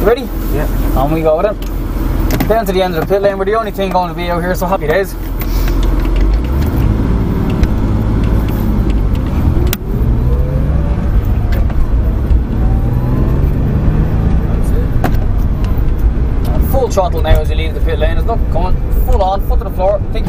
Ready? Yeah. On we go then. Down to the end of the pit lane. We're the only thing going to be out here, so happy days. That's it. And Full throttle now as you leave the pit lane. Look, coming full on, foot to the floor. Think.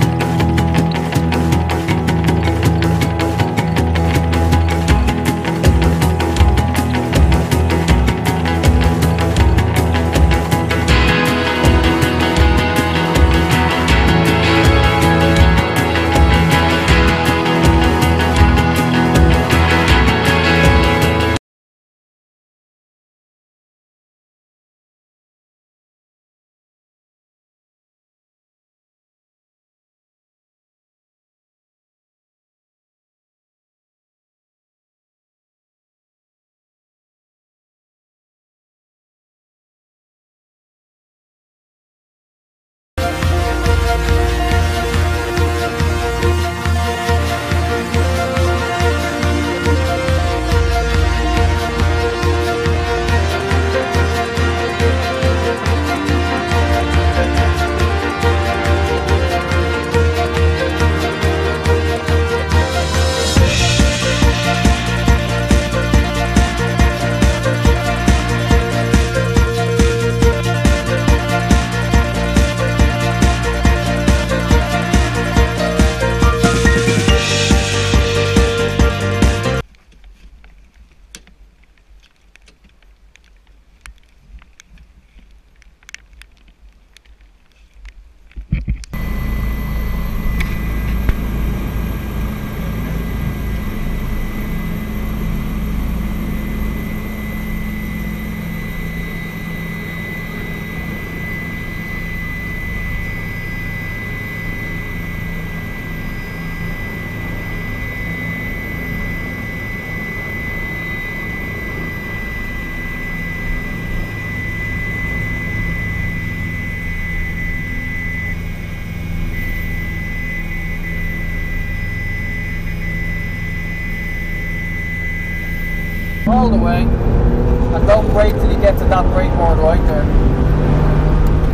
All the way and don't brake till you get to that brake board right there.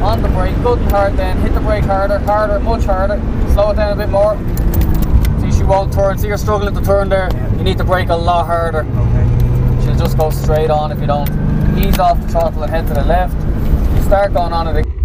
On the brake, good and hard then, hit the brake harder, harder, much harder, slow it down a bit more. See she won't turn, see you're struggling to turn there, you need to brake a lot harder. Okay. She'll just go straight on if you don't. Ease off the throttle and head to the left. You start going on it again.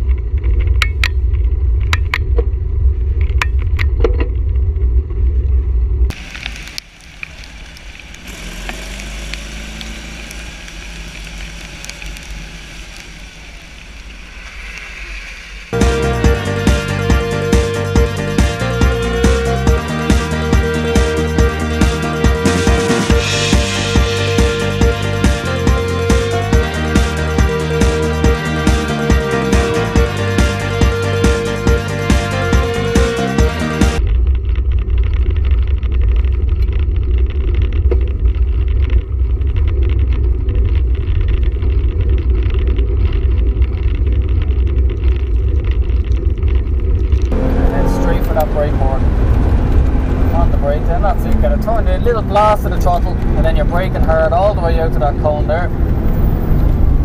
Blast of the throttle, and then you're braking hard all the way out to that cone there.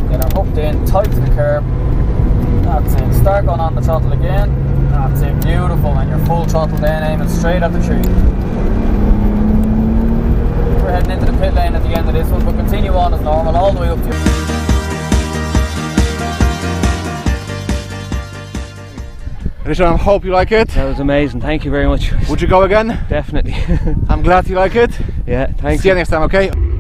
Get her hooked in, tight to the curb. That's it. Start going on the throttle again. That's it, beautiful. And your full throttle then aiming straight at the tree. We're heading into the pit lane at the end of this one, but continue on as normal all the way up to. Richard, I hope you like it. That was amazing. Thank you very much. Would you go again? Definitely. I'm glad you like it. yeah, thanks. See you next time, okay?